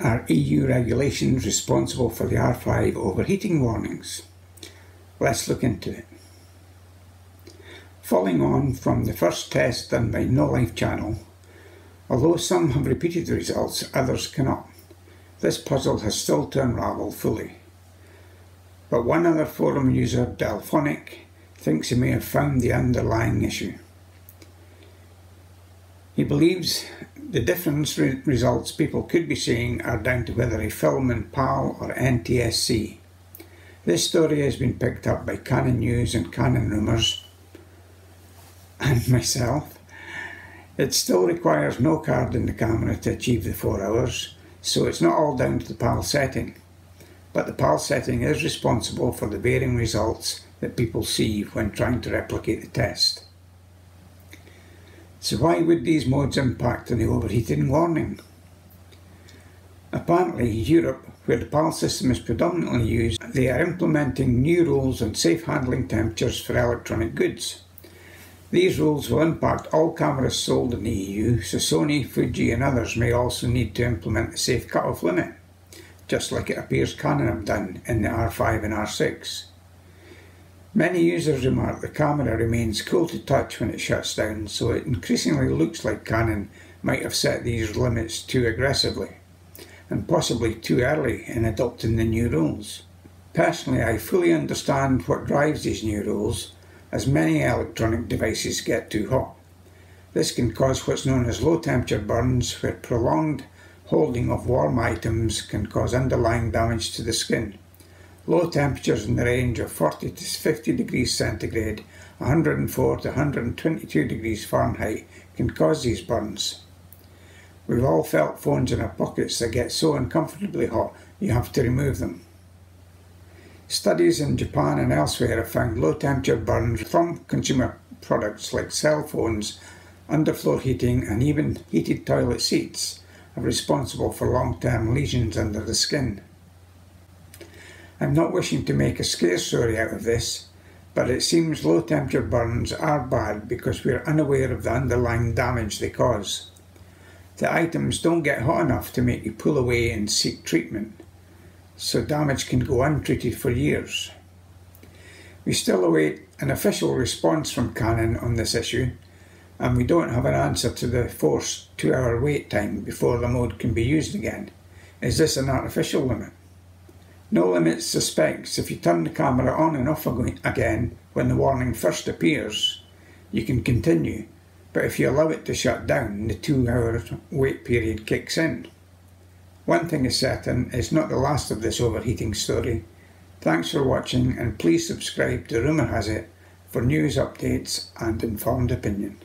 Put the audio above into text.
Are EU regulations responsible for the R5 overheating warnings? Let's look into it. Following on from the first test done by No Life Channel, although some have repeated the results, others cannot. This puzzle has still to unravel fully. But one other forum user, Delphonic, thinks he may have found the underlying issue. He believes the difference re results people could be seeing are down to whether a film in PAL or NTSC. This story has been picked up by Canon News and Canon Rumours and myself. It still requires no card in the camera to achieve the 4 hours, so it's not all down to the PAL setting. But the PAL setting is responsible for the varying results that people see when trying to replicate the test. So why would these modes impact on the overheating warning? Apparently Europe, where the PAL system is predominantly used, they are implementing new rules on safe handling temperatures for electronic goods. These rules will impact all cameras sold in the EU, so Sony, Fuji and others may also need to implement the safe cut-off limit, just like it appears Canon have done in the R5 and R6. Many users remark the camera remains cool to touch when it shuts down, so it increasingly looks like Canon might have set these limits too aggressively, and possibly too early in adopting the new rules. Personally, I fully understand what drives these new rules, as many electronic devices get too hot. This can cause what's known as low temperature burns, where prolonged holding of warm items can cause underlying damage to the skin. Low temperatures in the range of 40 to 50 degrees centigrade, 104 to 122 degrees Fahrenheit can cause these burns. We've all felt phones in our pockets that get so uncomfortably hot you have to remove them. Studies in Japan and elsewhere have found low temperature burns from consumer products like cell phones, underfloor heating and even heated toilet seats are responsible for long-term lesions under the skin. I'm not wishing to make a scare story out of this, but it seems low temperature burns are bad because we are unaware of the underlying damage they cause. The items don't get hot enough to make you pull away and seek treatment, so damage can go untreated for years. We still await an official response from Canon on this issue, and we don't have an answer to the forced two hour wait time before the mode can be used again. Is this an artificial limit? No Limits suspects if you turn the camera on and off again when the warning first appears, you can continue, but if you allow it to shut down, the two hour wait period kicks in. One thing is certain, it's not the last of this overheating story. Thanks for watching and please subscribe to Rumour Has It for news updates and informed opinion.